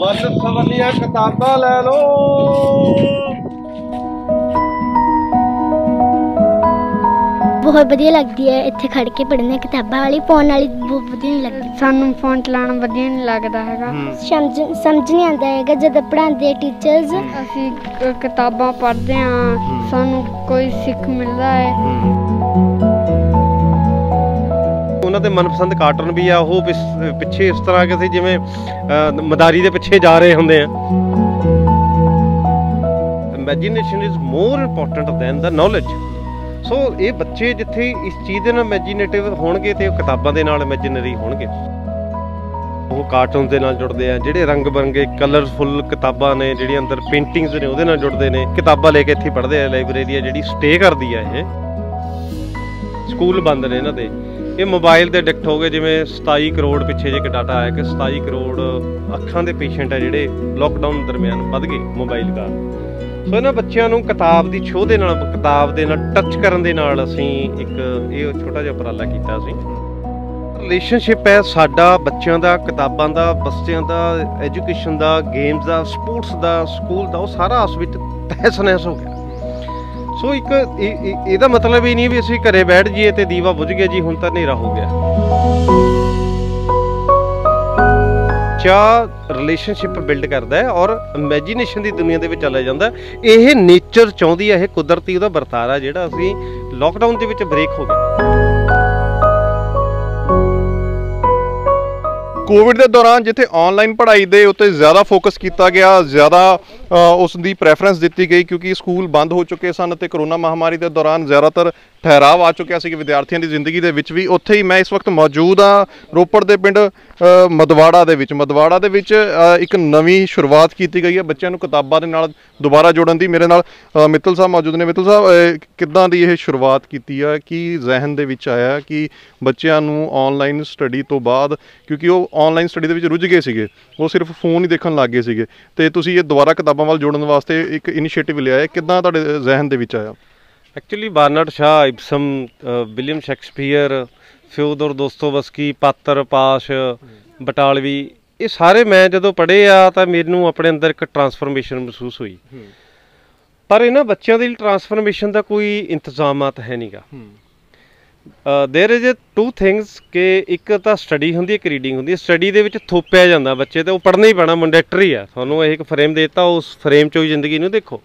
One ਸਵੰਨੀਆਂ ਕਿਤਾਬਾਂ ਲੈ ਲਓ। ਬਹੁਤ ਵਧੀਆ ਲੱਗਦੀ ਹੈ ਇੱਥੇ ਖੜ ਕੇ ਪੜ੍ਹਨਾ ਕਿਤਾਬਾਂ ਵਾਲੀ ਫੋਨ ਵਾਲੀ ਬਹੁਤ ਵਧੀਆ ਨਹੀਂ ਲੱਗਦੀ। ਸਾਨੂੰ ਫੋਨ ਚਲਾਉਣਾ ਵਧੀਆ ਨਹੀਂ ਲੱਗਦਾ ਹੈਗਾ। ਸਮਝ ਸਮਝ ਨਹੀਂ ਆਉਂਦਾ ਹੈਗਾ ਜਦੋਂ ਪੜ੍ਹਾਉਂਦੇ ਟੀਚਰਸ ਅਸੀਂ ਕਿਤਾਬਾਂ ਪੜ੍ਹਦੇ ਹਾਂ ਸਾਨੂੰ ਕੋਈ ਸਿੱਖ ਮਿਲਦਾ ਹੈ। ਉਹਨਾਂ ਦੇ ਮਨਪਸੰਦ ਕਾਰਟੂਨ ਵੀ ਆ, ਉਹ ਪਿੱਛੇ ਇਸ ਤਰ੍ਹਾਂ ਕਿਸੇ ਜਿਵੇਂ ਮਦਾਰੀ ਦੇ ਪਿੱਛੇ ਜਾ ਰਹੇ ਹੁੰਦੇ ਆ। Imagination is more important than the knowledge so ਇਹ ਬੱਚੇ ਜਿੱਥੇ ਇਸ ਚੀਜ਼ ਦੇ ਨਾਲ ਇਮੇਜਿਨੇਟਿਵ ਹੋਣਗੇ ਤੇ ਉਹ ਕਿਤਾਬਾਂ ਦੇ ਨਾਲ ਇਮੇਜਿਨਰੀ ਹੋਣਗੇ। ਉਹ ਕਾਰਟੂਨ ਦੇ ਨਾਲ ਜੁੜਦੇ ਆ, ਜਿਹੜੇ ਰੰਗ ਬਰੰਗੇ ਕਲਰਫੁੱਲ ਕਿਤਾਬਾਂ ਨੇ, ਜਿਹੜੀਆਂ ਅੰਦਰ ਪੇਂਟਿੰਗਸ ਨੇ, ਉਹਦੇ ਨਾਲ ਜੁੜਦੇ ਨੇ। ਕਿਤਾਬਾਂ ਲੈ ਕੇ ਇੱਥੇ ਪੜ੍ਹਦੇ ਆ ਲਾਇਬ੍ਰੇਰੀ ਆ, ਜਿਹੜੀ ਸਟੇ ਕਰਦੀ ਆ ਇਹ। ਸਕੂਲ ਬੰਦ ਨੇ ਇਹਨਾਂ ਦੇ। ਇਹ ਮੋਬਾਈਲ ਦੇ ਡਿਕਟ ਹੋ ਗਏ, ਜਿਵੇਂ 27 ਕਰੋੜ ਪਿੱਛੇ ਜੇ ਇੱਕ ਡਾਟਾ ਆਇਆ ਕਿ 27 ਕਰੋੜ ਅੱਖਾਂ ਦੇ ਪੇਸ਼ੈਂਟ ਆ ਜਿਹੜੇ ਲੋਕਡਾਊਨ ਦਰਮਿਆਨ ਵੱਧ ਗਏ ਮੋਬਾਈਲ ਕਾਰਨ। ਸੋ ਇਹਨਾਂ ਬੱਚਿਆਂ ਨੂੰ ਕਿਤਾਬ ਦੀ ਛੋਹ ਦੇ ਨਾਲ, ਕਿਤਾਬ ਦੇ ਨਾਲ ਟੱਚ ਕਰਨ ਦੇ ਨਾਲ ਅਸੀਂ ਇੱਕ ਇਹ ਛੋਟਾ ਜਿਹਾ ਉਪਰਾਲਾ ਕੀਤਾ ਸੀ। ਰਿਲੇਸ਼ਨਸ਼ਿਪ ਹੈ ਸਾਡਾ, ਬੱਚਿਆਂ ਦਾ, ਕਿਤਾਬਾਂ ਦਾ, ਬੱਚਿਆਂ ਦਾ ਐਜੂਕੇਸ਼ਨ ਦਾ ਗੇਮਸ ਦਾ ਸਪੋਰਟਸ ਦਾ ਸਕੂਲ ਦਾ, ਉਹ ਸਾਰਾ ਉਸ ਵਿੱਚ ਤਹਿਸ ਨਹਿਸ ਹੋ ਗਿਆ। ਸੋ ਇੱਕ ਇਹਦਾ ਮਤਲਬ ਇਹ ਨਹੀਂ ਵੀ ਅਸੀਂ ਘਰੇ ਬੈਠ ਜਾਈਏ ਤੇ ਦੀਵਾ ਬੁਝ ਗਿਆ ਜੀ, ਹੁਣ ਤਾਂ ਹਨੇਰਾ ਹੋ ਗਿਆ। ਚਾ ਰਿਲੇਸ਼ਨਸ਼ਿਪ ਬਿਲਡ ਕਰਦਾ ਹੈ ਔਰ ਇਮੇਜਿਨੇਸ਼ਨ ਦੀ ਦੁਨੀਆ ਦੇ ਵਿੱਚ ਚਲਾ ਜਾਂਦਾ ਇਹ ਨੇਚਰ ਚਾਹੁੰਦੀ ਹੈ, ਇਹ ਕੁਦਰਤੀ ਉਹਦਾ ਵਰਤਾਰਾ ਜਿਹੜਾ ਅਸੀਂ ਲੋਕਡਾਊਨ ਦੇ ਵਿੱਚ ਬ੍ਰੇਕ ਹੋ ਗਿਆ ਕੋਵਿਡ ਦੇ ਦੌਰਾਨ ਜਿੱਥੇ ਆਨਲਾਈਨ ਪੜ੍ਹਾਈ ਦੇ ਉੱਤੇ ਜ਼ਿਆਦਾ ਫੋਕਸ ਕੀਤਾ ਗਿਆ, ਜ਼ਿਆਦਾ ਉਸ ਦੀ ਪ੍ਰੈਫਰੈਂਸ ਦਿੱਤੀ ਗਈ ਕਿਉਂਕਿ ਸਕੂਲ ਬੰਦ ਹੋ ਚੁੱਕੇ ਸਨ ਅਤੇ ਕਰੋਨਾ ਮਹਾਮਾਰੀ ਦੇ ਦੌਰਾਨ ਜ਼ਿਆਦਾਤਰ ਠਹਿਰਾਵ ਆ ਚੁੱਕਿਆ ਸੀ ਕਿ ਵਿਦਿਆਰਥੀਆਂ ਦੀ ਜ਼ਿੰਦਗੀ ਦੇ ਵਿੱਚ ਵੀ ਉੱਥੇ ਹੀ ਮੈਂ ਇਸ ਵਕਤ ਮੌਜੂਦ ਆ ਰੋਪੜ ਦੇ ਪਿੰਡ ਮਦਵਾੜਾ ਦੇ ਵਿੱਚ। ਮਦਵਾੜਾ ਦੇ ਵਿੱਚ ਇੱਕ ਨਵੀਂ ਸ਼ੁਰੂਆਤ ਕੀਤੀ ਗਈ ਹੈ। ਬੱਚਿਆਂ ਨੂੰ ਕਿਤਾਬਾਂ ਦੇ ਨਾਲ ਦੁਬਾਰਾ ਜੋੜਨ ਦੀ ਮੇਰੇ ਨਾਲ ਮਿੱਤਲ ਸਾਹਿਬ ਮੌਜੂਦ ਨੇ। ਮਿੱਤਲ ਸਾਹਿਬ ਕਿੱਦਾਂ ਦੀ ਇਹ ਸ਼ੁਰੂਆਤ ਕੀਤੀ ਆ ਕੀ ਜ਼ਿਹਨ ਦੇ ਵਿੱਚ ਆਇਆ ਕਿ ਬੱਚਿਆਂ ਨੂੰ ਆਨਲਾਈਨ ਸਟੱਡੀ ਤੋਂ ਬਾਅਦ, ਕਿਉਂਕਿ ਉਹ ਆਨਲਾਈਨ ਸਟੱਡੀ ਦੇ ਵਿੱਚ ਰੁੱਝ ਗਏ ਸੀਗੇ, ਉਹ ਸਿਰਫ ਫੋਨ ਹੀ ਦੇਖਣ ਲੱਗ ਗਏ ਸੀਗੇ। ਤੇ ਤੁਸੀਂ ਇਹ ਦੁਬਾਰਾ ਕਿਤਾਬ ਵੱਲ ਜੋੜਨ ਵਾਸਤੇ ਇੱਕ ਇਨੀਸ਼ੀਏਟਿਵ ਲਿਆ ਹੈ। ਕਿੱਦਾਂ ਤੁਹਾਡੇ ਜ਼ਿਹਨ ਦੇ ਵਿੱਚ ਆਇਆ? Actually Bernard Shaw Ibsen William Shakespeare Fyodor Dostoevsky Patar Pash Batalvi ਇਹ ਸਾਰੇ ਮੈਂ ਜਦੋਂ ਪੜ੍ਹੇ ਆ ਤਾਂ ਮੈਨੂੰ ਆਪਣੇ ਅੰਦਰ ਇੱਕ ਟਰਾਂਸਫਰਮੇਸ਼ਨ ਮਹਿਸੂਸ ਹੋਈ। ਪਰ ਇਹਨਾਂ ਬੱਚਿਆਂ ਦੇ ਲਈ ਟਰਾਂਸਫਰਮੇਸ਼ਨ ਦਾ ਕੋਈ ਇੰਤਜ਼ਾਮਾਤ ਹੈ ਨਹੀਂਗਾ देयर इज ਟੂ ਥਿੰਗਸ ਕਿ ਇੱਕ ਤਾਂ ਸਟੱਡੀ ਹੁੰਦੀ ਹੈ ਇੱਕ ਰੀਡਿੰਗ ਹੁੰਦੀ ਹੈ ਸਟੱਡੀ ਦੇ ਵਿੱਚ ਥੋਪਿਆ ਜਾਂਦਾ ਬੱਚੇ ਤੇ ਉਹ ਪੜ੍ਹਨਾ ਹੀ ਪੈਣਾ ਮੰਡੇਟਰੀ ਆ ਤੁਹਾਨੂੰ ਇਹ ਇੱਕ ਫਰੇਮ ਦੇਤਾ ਉਸ ਫਰੇਮ ਚੋਂ ਹੀ ਜ਼ਿੰਦਗੀ ਨੂੰ ਦੇਖੋ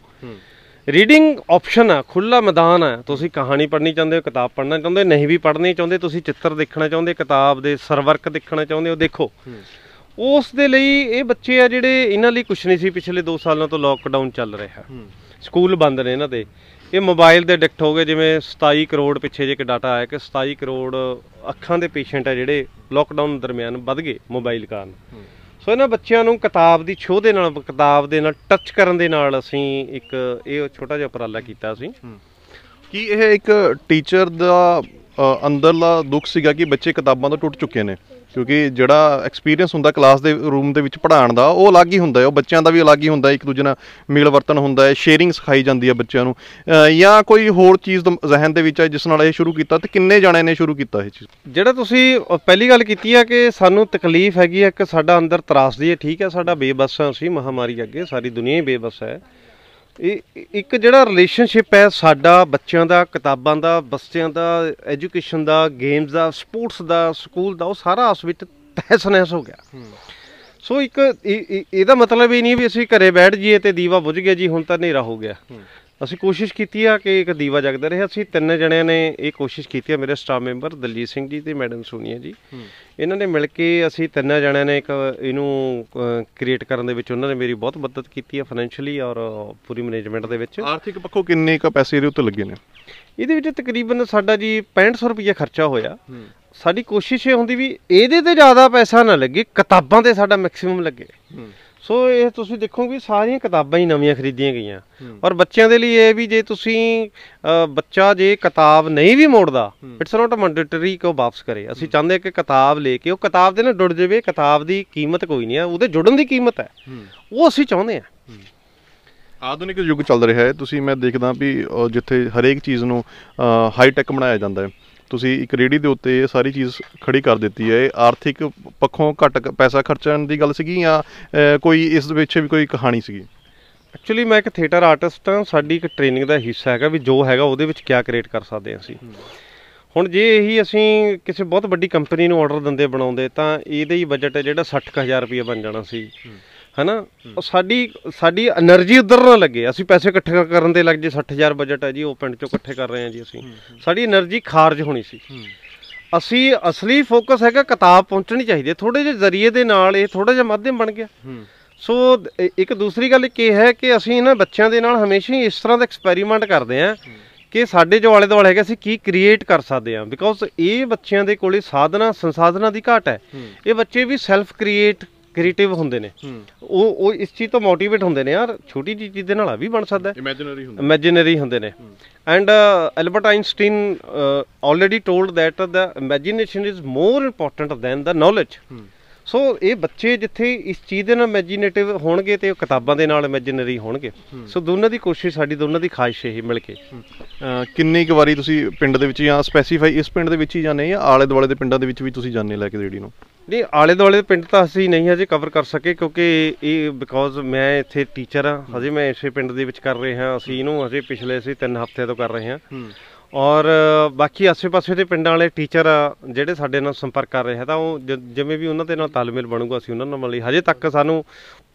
ਰੀਡਿੰਗ ਆਪਸ਼ਨ ਆ ਖੁੱਲਾ ਮੈਦਾਨ ਆ ਤੁਸੀਂ ਕਹਾਣੀ ਪੜ੍ਹਨੀ ਚਾਹੁੰਦੇ ਹੋ ਕਿਤਾਬ ਪੜ੍ਹਨਾ ਚਾਹੁੰਦੇ ਹੋ, ਨਹੀਂ ਵੀ ਪੜ੍ਹਨੀ ਚਾਹੁੰਦੇ ਤੁਸੀਂ ਚਿੱਤਰ ਦੇਖਣਾ ਚਾਹੁੰਦੇ ਕਿਤਾਬ ਦੇ ਸਰਵਰਕ ਦੇਖਣਾ ਚਾਹੁੰਦੇ ਹੋ ਦੇਖੋ ਉਸ ਦੇ ਲਈ ਇਹ ਬੱਚੇ ਆ ਜਿਹੜੇ ਇਹਨਾਂ ਲਈ ਕੁਛ ਨਹੀਂ ਸੀ ਪਿਛਲੇ 2 ਸਾਲਾਂ ਤੋਂ ਲੋਕਡਾਊਨ ਚੱਲ ਰਿਹਾ ਸਕੂਲ ਬੰਦ ਨੇ ਇਹਨਾਂ ਦੇ ਇਹ ਮੋਬਾਈਲ ਦੇ ਡਿਕਟ ਹੋ ਗਏ ਜਿਵੇਂ 27 ਕਰੋੜ ਪਿੱਛੇ ਜੇ ਇੱਕ ਡਾਟਾ ਆਇਆ ਕਿ 27 ਕਰੋੜ ਅੱਖਾਂ ਦੇ ਪੇਸ਼ੈਂਟ ਆ ਜਿਹੜੇ ਲੋਕਡਾਊਨ ਦਰਮਿਆਨ ਵੱਧ ਗਏ ਮੋਬਾਈਲ ਕਾਰਨ। ਸੋ ਇਹਨਾਂ ਬੱਚਿਆਂ ਨੂੰ ਕਿਤਾਬ ਦੀ ਛੋਹ ਦੇ ਨਾਲ ਕਿਤਾਬ ਦੇ ਨਾਲ ਟੱਚ ਕਰਨ ਦੇ ਨਾਲ ਅਸੀਂ ਇੱਕ ਇਹ ਛੋਟਾ ਜਿਹਾ ਉਪਰਾਲਾ ਕੀਤਾ ਸੀ। ਕੀ ਇਹ ਇੱਕ ਟੀਚਰ ਦਾ ਅੰਦਰਲਾ ਦੁੱਖ ਸੀਗਾ ਕਿ ਬੱਚੇ ਕਿਤਾਬਾਂ ਤੋਂ ਟੁੱਟ ਚੁੱਕੇ ਨੇ? ਕਿਉਂਕਿ ਜਿਹੜਾ ਐਕਸਪੀਰੀਅੰਸ ਹੁੰਦਾ ਕਲਾਸ ਦੇ ਰੂਮ ਦੇ ਵਿੱਚ ਪੜ੍ਹਾਉਣ ਦਾ, ਉਹ ਅਲੱਗ ਹੀ ਹੁੰਦਾ ਹੈ, ਉਹ ਬੱਚਿਆਂ ਦਾ ਵੀ ਅਲੱਗ ਹੀ ਹੁੰਦਾ ਹੈ, ਇੱਕ ਦੂਜੇ ਨਾਲ ਮੇਲ ਵਰਤਨ ਹੁੰਦਾ ਹੈ ਸ਼ੇਅਰਿੰਗ ਸਿਖਾਈ ਜਾਂਦੀ ਹੈ ਬੱਚਿਆਂ ਨੂੰ। ਜਾਂ ਕੋਈ ਹੋਰ ਚੀਜ਼ ਦਮ- ਜ਼ਿਹਨ ਦੇ ਵਿੱਚ ਹੈ, ਜਿਸ ਨਾਲ ਇਹ ਸ਼ੁਰੂ ਕੀਤਾ ਤੇ ਕਿੰਨੇ ਜਣਿਆਂ ਨੇ ਸ਼ੁਰੂ ਕੀਤਾ ਇਹ ਚੀਜ਼? ਜਿਹੜਾ ਤੁਸੀਂ ਪਹਿਲੀ ਗੱਲ ਕੀਤੀ ਹੈ ਕਿ ਸਾਨੂੰ ਤਕਲੀਫ ਹੈਗੀ ਹੈ ਕਿ ਸਾਡਾ ਅੰਦਰ ਤਰਾਸਦੀ ਹੈ, ਠੀਕ ਹੈ, ਸਾਡਾ ਬੇਬਸ ਹਾਂ ਅਸੀਂ ਮਹਾਮਾਰੀ ਅੱਗੇ, ਸਾਰੀ ਦੁਨੀਆ ਹੀ ਬੇਬਸ ਹੈ। ਇਹ ਇੱਕ ਜਿਹੜਾ ਰਿਲੇਸ਼ਨਸ਼ਿਪ ਹੈ ਸਾਡਾ ਬੱਚਿਆਂ ਦਾ ਕਿਤਾਬਾਂ ਦਾ ਬੱਚਿਆਂ ਦਾ ਐਜੂਕੇਸ਼ਨ ਦਾ ਗੇਮਸ ਦਾ ਸਪੋਰਟਸ ਦਾ ਸਕੂਲ ਦਾ ਉਹ ਸਾਰਾ ਉਸ ਵਿੱਚ ਤਹਿਸ ਨਹਿਸ ਹੋ ਗਿਆ। ਸੋ ਇੱਕ ਇਹ- ਇਹ- ਇਹਦਾ ਮਤਲਬ ਇਹ ਨਹੀਂ ਵੀ ਅਸੀਂ ਘਰੇ ਬੈਠ ਜਾਈਏ ਤੇ ਦੀਵਾ ਬੁਝ ਗਿਆ ਜੀ ਹੁਣ ਤਾਂ ਹਨੇਰਾ ਹੋ ਗਿਆ। ਅਸੀਂ ਕੋਸ਼ਿਸ਼ ਕੀਤੀ ਆ ਕਿ ਇੱਕ ਦੀਵਾ ਜਗਦਾ ਰਹੇ। ਅਸੀਂ ਤਿੰਨ ਜਣਿਆਂ ਨੇ ਇਹ ਕੋਸ਼ਿਸ਼ ਕੀਤੀ ਆ ਮੇਰੇ ਸਟਾਫ ਮੈਂਬਰ ਦਲਜੀਤ ਸਿੰਘ ਜੀ ਤੇ ਮੈਡਮ ਸੋਨੀਆ ਜੀ। ਇਹਨਾਂ ਨੇ ਮਿਲ ਕੇ ਅਸੀਂ ਤਿੰਨ ਜਣਿਆਂ ਨੇ ਇੱਕ ਇਹਨੂੰ ਕ੍ਰੀਏਟ ਕਰਨ ਦੇ ਵਿੱਚ ਉਹਨਾਂ ਨੇ ਮੇਰੀ ਬਹੁਤ ਮਦਦ ਕੀਤੀ ਆ ਫਾਈਨੈਂਸ਼ੀਅਲੀ ਔਰ ਪੂਰੀ ਮੈਨੇਜਮੈਂਟ ਦੇ ਵਿੱਚ। ਆਰਥਿਕ ਪੱਖੋਂ ਕਿੰਨੇ ਕ ਪੈਸੇ ਇਹਦੇ ਉੱਤੇ ਲੱਗੇ ਨੇ? ਇਹਦੇ ਵਿੱਚ ਤਕਰੀਬਨ ਸਾਡਾ ਜੀ 6500 ਰੁਪਏ ਖਰਚਾ ਹੋਇਆ। ਸਾਡੀ ਕੋਸ਼ਿਸ਼ ਇਹ ਹੁੰਦੀ ਵੀ ਇਹਦੇ ਤੇ ਜ਼ਿਆਦਾ ਪੈਸਾ ਨਾ ਲੱਗੇ ਕਿਤਾਬਾਂ ਤੇ ਸਾਡਾ ਮੈਕਸਿਮਮ ਲੱਗੇ। ਸੋ ਇਹ ਤੁਸੀਂ ਦੇਖੋ ਵੀ ਸਾਰੀਆਂ ਕਿਤਾਬਾਂ ਹੀ ਨਵੀਆਂ ਖਰੀਦੀਆਂ ਗਈਆਂ। ਔਰ ਬੱਚਿਆਂ ਦੇ ਲਈ ਇਹ ਵੀ ਜੇ ਤੁਸੀਂ ਬੱਚਾ ਜੇ ਕਿਤਾਬ ਨਹੀਂ ਵੀ ਮੋੜਦਾ ਇਟਸ ਨਾਟ ਮੈਂਡੇਟਰੀ ਕਿ ਉਹ ਵਾਪਸ ਕਰੇ। ਅਸੀਂ ਚਾਹੁੰਦੇ ਕਿ ਕਿਤਾਬ ਲੈ ਕੇ ਉਹ ਕਿਤਾਬ ਦੇ ਨਾਲ ਜੁੜ ਜਾਵੇ ਕਿਤਾਬ ਦੀ ਕੀਮਤ ਕੋਈ ਨਹੀਂ ਹੈ ਉਹਦੇ ਜੁੜਨ ਦੀ ਕੀਮਤ ਹੈ। ਉਹ ਅਸੀਂ ਚਾਹੁੰਦੇ ਹਾਂ। ਆਧੁਨਿਕ ਯੁੱਗ ਚੱਲ ਰਿਹਾ ਹੈ। ਤੁਸੀਂ ਮੈਂ ਦੇਖਦਾ ਵੀ ਜਿੱਥੇ ਹਰੇਕ ਚੀਜ਼ ਨੂੰ ਹਾਈ ਟੈਕ ਬਣਾਇਆ ਜਾਂਦਾ ਹੈ। ਤੁਸੀਂ ਇੱਕ ਰੇੜੀ ਦੇ ਉੱਤੇ ਇਹ ਸਾਰੀ ਚੀਜ਼ ਖੜੀ ਕਰ ਦਿੱਤੀ ਹੈ। ਇਹ ਆਰਥਿਕ ਪੱਖੋਂ ਘੱਟ ਪੈਸਾ ਖਰਚਣ ਦੀ ਗੱਲ ਸੀਗੀ ਜਾਂ ਕੋਈ ਇਸ ਦੇ ਪਿੱਛੇ ਵੀ ਕੋਈ ਕਹਾਣੀ ਸੀਗੀ? ਐਕਚੁਅਲੀ ਮੈਂ ਇੱਕ ਥੀਏਟਰ ਆਰਟਿਸਟ ਹਾਂ ਸਾਡੀ ਇੱਕ ਟ੍ਰੇਨਿੰਗ ਦਾ ਹਿੱਸਾ ਹੈਗਾ ਵੀ ਜੋ ਹੈਗਾ ਉਹਦੇ ਵਿੱਚ ਕੀ ਕ੍ਰੀਏਟ ਕਰ ਸਕਦੇ ਹਾਂ ਅਸੀਂ। ਹੁਣ ਜੇ ਇਹੀ ਅਸੀਂ ਕਿਸੇ ਬਹੁਤ ਵੱਡੀ ਕੰਪਨੀ ਨੂੰ ਆਰਡਰ ਦਿੰਦੇ ਬਣਾਉਂਦੇ ਤਾਂ ਇਹਦਾ ਹੀ ਬਜਟ ਹੈ ਜਿਹੜਾ 60000 ਰੁਪਏ ਬਣ ਜਾਣਾ ਸੀ। ਹਨਾ? ਉਹ ਸਾਡੀ ਸਾਡੀ એનર્ਜੀ ਉਧਰ ਨਾ ਲੱਗੇ। ਅਸੀਂ ਪੈਸੇ ਇਕੱਠੇ ਕਰਨ ਦੇ ਲੱਗ ਜੇ 60000 ਬਜਟ ਹੈ ਜੀ ਉਹ ਪਿੰਡ ਚੋਂ ਇਕੱਠੇ ਕਰ ਰਹੇ ਹਾਂ ਜੀ ਅਸੀਂ। ਸਾਡੀ એનર્ਜੀ ਖਾਰਜ ਹੋਣੀ ਸੀ। ਅਸੀਂ ਅਸਲੀ ਫੋਕਸ ਹੈਗਾ ਕਿਤਾਬ ਪਹੁੰਚਣੀ ਚਾਹੀਦੀ ਹੈ। ਥੋੜੇ ਜਿਹੇ ਜ਼ਰੀਏ ਦੇ ਨਾਲ ਇਹ ਥੋੜਾ ਜਿਹਾ ਮਾਧਿਅਮ ਬਣ ਗਿਆ। ਸੋ ਇੱਕ ਦੂਸਰੀ ਗੱਲ ਇਹ ਹੈ ਕਿ ਅਸੀਂ ਇਹਨਾਂ ਬੱਚਿਆਂ ਦੇ ਨਾਲ ਹਮੇਸ਼ਾ ਹੀ ਇਸ ਤਰ੍ਹਾਂ ਦਾ ਐਕਸਪੈਰੀਮੈਂਟ ਕਰਦੇ ਆਂ ਕਿ ਸਾਡੇ ਜੋ ਆਲੇ ਦੁਆਲੇ ਹੈਗਾ ਅਸੀਂ ਕੀ ਕ੍ਰੀਏਟ ਕਰ ਸਕਦੇ ਹਾਂ। ਬਿਕੋਜ਼ ਇਹ ਬੱਚਿਆਂ ਦੇ ਕੋਲੇ ਸਾਧਨਾ ਸੰਸਾਧਨਾਂ ਦੀ ਘਾਟ ਹੈ। ਇਹ ਬੱਚੇ ਵੀ ਸੈਲਫ ਕ੍ਰੀਏਟ ਕ੍ਰੀਏਟਿਵ ਹੁੰਦੇ ਨੇ। ਉਹ ਉਹ ਇਸ ਚੀਜ਼ ਤੋਂ ਮੋਟੀਵੇਟ ਹੁੰਦੇ ਨੇ ਯਾਰ ਛੋਟੀ ਜਿਹੀ ਚੀਜ਼ ਦੇ ਨਾਲ ਆ ਵੀ ਬਣ ਸਕਦਾ। ਇਮੇਜਿਨਰੀ ਹੁੰਦਾ। ਨੇ। And Albert Einstein already told that the imagination is more important than the knowledge. So ਇਹ ਬੱਚੇ ਜਿੱਥੇ ਇਸ ਚੀਜ਼ ਦੇ ਨਾਲ ਇਮੇਜਿਨੇਟਿਵ ਹੋਣਗੇ ਤੇ ਉਹ ਕਿਤਾਬਾਂ ਦੇ ਨਾਲ ਇਮੇਜਿਨਰੀ ਹੋਣਗੇ। ਸੋ ਦੋਨਾਂ ਦੀ ਕੋਸ਼ਿਸ਼ ਸਾਡੀ ਦੋਨਾਂ ਦੀ ਖਾਹਿਸ਼ ਇਹ ਮਿਲ ਕੇ। ਕਿੰਨੀ ਕੁ ਵਾਰੀ ਤੁਸੀਂ ਪਿੰਡ ਦੇ ਵਿੱਚ ਜਾਂ ਸਪੈਸੀਫਾਈ ਇਸ ਪਿੰਡ ਦੇ ਵਿੱਚ ਹੀ ਜਾਂਦੇ ਜਾਂ ਆਲੇ ਦੁਆਲੇ ਦੇ ਪਿੰਡਾਂ ਦੇ ਵਿੱਚ ਵੀ ਤੁਸੀਂ ਜਾਂਦੇ ਲੈ ਕੇ ਰੇੜੀ ਨੂੰ? ਨਹੀਂ ਆਲੇ ਦੁਆਲੇ ਦੇ ਪਿੰਡ ਤਾਂ ਅਸੀਂ ਨਹੀਂ ਹਜੇ ਕਵਰ ਕਰ ਸਕੇ ਕਿਉਂਕਿ ਇਹ ਬਿਕੋਜ਼ ਮੈਂ ਇੱਥੇ ਟੀਚਰ ਹਾਂ। ਹਜੇ ਮੈਂ ਇਸੇ ਪਿੰਡ ਦੇ ਵਿੱਚ ਕਰ ਰਹੇ। ਹਾਂ ਅਸੀਂ ਇਹਨੂੰ ਹਜੇ ਪਿਛਲੇ ਅਸੀਂ 3 ਹਫ਼ਤੇ ਤੋਂ ਕਰ ਰਹੇ ਹਾਂ। ਔਰ ਬਾਕੀ ਆਸੇ-ਪਾਸੇ ਦੇ ਪਿੰਡਾਂ ਵਾਲੇ ਟੀਚਰ ਜਿਹੜੇ ਸਾਡੇ ਨਾਲ ਸੰਪਰਕ ਕਰ ਰਹੇ ਹੈ ਤਾਂ ਉਹ ਜਿਵੇਂ ਵੀ ਉਹਨਾਂ ਦੇ ਨਾਲ ਤਾਲਮੇਲ ਬਣੂਗਾ ਅਸੀਂ ਉਹਨਾਂ ਨਾਲ ਮਿਲੀ ਹਜੇ ਤੱਕ ਸਾਨੂੰ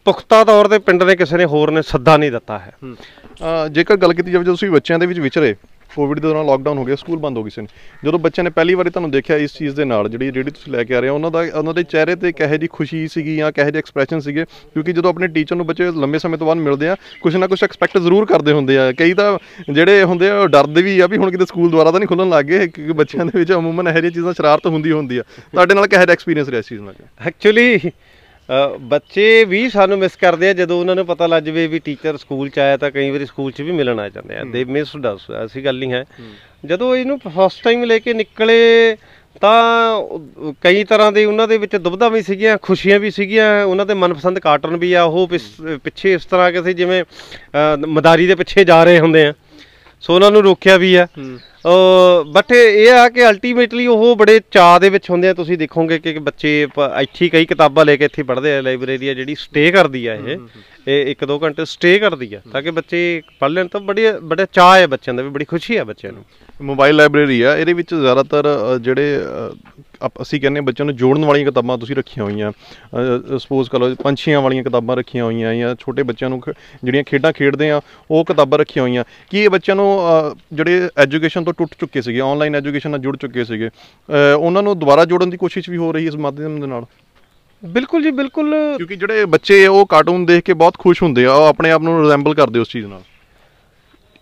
ਪੁਖਤਾ ਤੌਰ ਤੇ ਪਿੰਡ ਦੇ ਕਿਸੇ ਨੇ ਹੋਰ ਨੇ ਸੱਦਾ ਨਹੀਂ ਦਿੱਤਾ ਹੈ। ਜੇਕਰ ਗੱਲ ਕੀਤੀ ਜਾਵੇ ਜਦੋਂ ਤੁਸੀਂ ਬੱਚਿਆਂ ਦੇ ਵਿੱਚ ਵਿਚਰੇ ਕੋਵਿਡ ਦੇ ਦੌਰਾਨ ਲਾਕਡਾਊਨ ਹੋ ਗਿਆ ਸਕੂਲ ਬੰਦ ਹੋ ਗਏ ਸੀ। ਜਦੋਂ ਬੱਚਿਆਂ ਨੇ ਪਹਿਲੀ ਵਾਰੀ ਤੁਹਾਨੂੰ ਦੇਖਿਆ ਇਸ ਚੀਜ਼ ਦੇ ਨਾਲ, ਜਿਹੜੀ ਜਿਹੜੀ ਤੁਸੀਂ ਲੈ ਕੇ ਆ ਰਹੇ ਹੋ, ਉਹਨਾਂ ਦਾ, ਉਹਨਾਂ ਦੇ ਚਿਹਰੇ ਤੇ ਕਿਹੋ ਜਿਹੀ ਖੁਸ਼ੀ ਸੀਗੀ ਜਾਂ ਕਿਹੋ ਜਿਹੇ ਐਕਸਪ੍ਰੈਸ਼ਨ ਸੀਗੇ, ਕਿਉਂਕਿ ਜਦੋਂ ਆਪਣੇ ਟੀਚਰ ਨੂੰ ਬੱਚੇ ਲੰਬੇ ਸਮੇਂ ਤੋਂ ਬਾਅਦ ਮਿਲਦੇ ਆ ਕੁਝ ਨਾ ਕੁਝ ਐਕਸਪੈਕਟ ਜ਼ਰੂਰ ਕਰਦੇ ਹੁੰਦੇ ਆ। ਕਈ ਤਾਂ ਜਿਹੜੇ ਹੁੰਦੇ ਆ, ਉਹ ਡਰਦੇ ਵੀ ਆ ਵੀ ਹੁਣ ਕਿਤੇ ਸਕੂਲ ਦੁਬਾਰਾ ਤਾਂ ਨਹੀਂ ਖੁੱਲਣ ਲੱਗ ਗਏ, ਕਿਉਂਕਿ ਬੱਚਿਆਂ ਦੇ ਵਿੱਚ ਅਮੂਮਨ ਇਹੋ ਜਿਹੀਆਂ ਚੀਜ਼ਾਂ ਸ਼ਰਾਰਤ ਹੁੰਦੀ ਹੁੰਦੀ ਆ। ਤੁਹਾਡੇ ਨਾਲ ਕਿਹੋ ਜਿਹਾ ਐਕਸਪੀਰੀਅੰਸ ਰਿਹਾ ਇਸ ਚੀਜ਼ ਨਾਲ? ਐਕਚੁਅਲੀ ਬੱਚੇ ਵੀ ਸਾਨੂੰ ਮਿਸ ਕਰਦੇ ਆ ਜਦੋਂ ਉਹਨਾਂ ਨੂੰ ਪਤਾ ਲੱਗ ਜਵੇ ਵੀ ਟੀਚਰ ਸਕੂਲ ਚ ਆਇਆ ਤਾਂ ਕਈ ਵਾਰੀ ਸਕੂਲ ਚ ਵੀ ਮਿਲਣ ਆ ਜਾਂਦੇ ਆ। ਦੇ ਮਿਸ ਡਸ ਐਸੀ ਗੱਲ ਨਹੀਂ ਹੈ। ਜਦੋਂ ਇਹਨੂੰ ਫਸਟ ਟਾਈਮ ਲੈ ਕੇ ਨਿਕਲੇ ਤਾਂ ਕਈ ਤਰ੍ਹਾਂ ਦੇ ਉਹਨਾਂ ਦੇ ਵਿੱਚ ਦੁਬਧਾ ਵੀ ਸੀਗੀਆਂ ਖੁਸ਼ੀਆਂ ਵੀ ਸੀਗੀਆਂ ਉਹਨਾਂ ਦੇ ਮਨਪਸੰਦ ਕਾਰਟੂਨ ਵੀ ਆ ਉਹ ਪਿੱਛੇ ਇਸ ਤਰ੍ਹਾਂ ਕਿਸੇ ਜਿਵੇਂ ਮਦਾਰੀ ਦੇ ਪਿੱਛੇ ਜਾ ਰਹੇ ਹੁੰਦੇ ਆ। ਸੋ ਉਹਨਾਂ ਨੂੰ ਰੋਕਿਆ ਵੀ ਆ। ਬਟ ਇਹ ਆ ਕਿ ਅਲਟੀਮੇਟਲੀ ਉਹ ਬੜੇ ਚਾਅ ਦੇ ਵਿੱਚ ਹੁੰਦੇ ਆ। ਤੁਸੀਂ ਦੇਖੋਗੇ ਕਿ ਬੱਚੇ ਇੱਥੇ ਕਈ ਕਿਤਾਬਾਂ ਲੈ ਕੇ ਇੱਥੇ ਪੜ੍ਹਦੇ ਆ। ਲਾਇਬ੍ਰੇਰੀ ਆ ਜਿਹੜੀ ਸਟੇ ਕਰਦੀ ਆ ਇਹ। ਇਹ ਇੱਕ ਦੋ ਘੰਟੇ ਸਟੇ ਕਰਦੀ ਆ ਤਾਂ ਕਿ ਬੱਚੇ ਪੜ੍ਹ ਲੈਣ ਤਾਂ ਬੜੀ ਬੜਾ ਚਾਅ ਹੈ ਬੱਚਿਆਂ ਦਾ ਵੀ। ਬੜੀ ਖੁਸ਼ੀ ਆ ਬੱਚਿਆਂ ਨੂੰ। ਮੋਬਾਈਲ ਲਾਇਬ੍ਰੇਰੀ ਆ ਇਹਦੇ ਵਿੱਚ ਜ਼ਿਆਦਾਤਰ ਜਿਹੜੇ ਅਸੀਂ ਕਹਿੰਦੇ ਬੱਚਿਆਂ ਨੂੰ ਜੋੜਨ ਵਾਲੀਆਂ ਕਿਤਾਬਾਂ ਤੁਸੀਂ ਰੱਖੀਆਂ ਹੋਈਆਂ। ਸਪੋਜ਼ ਕਰ ਲਓ ਪੰਛੀਆਂ ਵਾਲੀਆਂ ਕਿਤਾਬਾਂ ਰੱਖੀਆਂ ਹੋਈਆਂ ਜਾਂ ਛੋਟੇ ਬੱਚਿਆਂ ਨੂੰ ਜਿਹੜੀਆਂ ਖੇਡਾਂ ਖੇਡਦੇ ਆ ਉਹ ਕਿਤਾਬਾਂ ਰੱਖੀਆਂ ਹੋਈਆਂ। ਕੀ ਇਹ ਬੱਚਿਆਂ ਨੂੰ ਜਿਹੜੇ ਐਜੂਕੇਸ਼ਨ ਤੋਂ ਟੁੱਟ ਚੁੱਕੇ ਸੀਗੇ ਆਨਲਾਈਨ ਐਜੂਕੇਸ਼ਨ ਨਾਲ ਜੁੜ ਚੁੱਕੇ ਸੀਗੇ ਉਹਨਾਂ ਨੂੰ ਦੁਬਾਰਾ ਜੋੜਨ ਦੀ ਕੋਸ਼ਿਸ਼ ਵੀ ਹੋ ਰਹੀ ਹੈ ਇਸ ਮਾਧਿਅਮ ਦੇ ਨਾਲ? ਬਿਲਕੁਲ ਜੀ ਬਿਲਕੁਲ। ਕਿਉਂਕਿ ਜਿਹੜੇ ਬੱਚੇ ਆ, ਉਹ ਕਾਰਟੂਨ ਦੇਖ ਕੇ ਬਹੁਤ ਖੁਸ਼ ਹੁੰਦੇ ਆ ਉਹ ਆਪਣੇ ਆਪ ਨੂੰ ਰਿਜ਼ੈਂਬਲ ਕਰਦੇ ਉਸ ਚੀਜ਼ ਨਾਲ।